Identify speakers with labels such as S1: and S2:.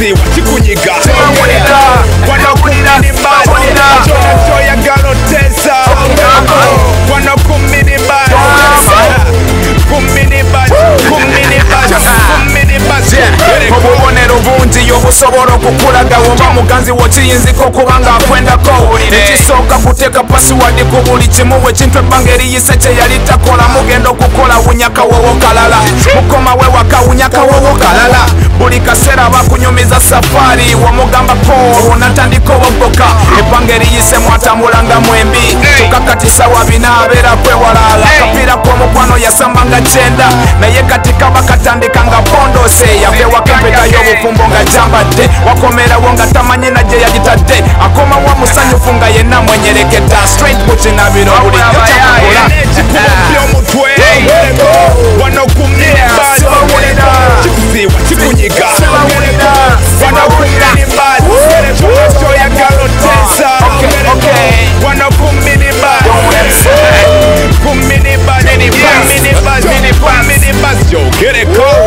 S1: mukazi wakikunyiga
S2: Tewulira,
S1: wano kuminimba
S2: Tewulira.
S1: toyagala otesa wano kuminimba kuminimba kuminimba kuminimba
S2: obubonero bungi obusobola okukulaga woba muganzi wo kiyinzika okuba nga akwendako ekisooka kuteeka pasiwadi ku buli kimu wekintu ebbanga eriyise kyeyali takola mugenda okukola wunyakawowo kalala. Mukomawe wakawunyakawowo kalala buli kaseera bakunyumiza safaari wamugambako natandika obogoka ebbanga eriyise mwatambulanga mwembi. Tukakatisa wabina abeera kwewalala akapiira k'omukwano yasambanga kyenda. Naye kati kaba katandika nga pondose yakwewaka empeta y'obufumbo nga jambadde wakomerawo nga tamanyi na gye yagitadde. Akomawo musanyufu nga yenna mwenyereketa straight bukinabiro bulijjo kyakugula
S1: ekikuba by'omutwe wano kuminimba Get it, caught.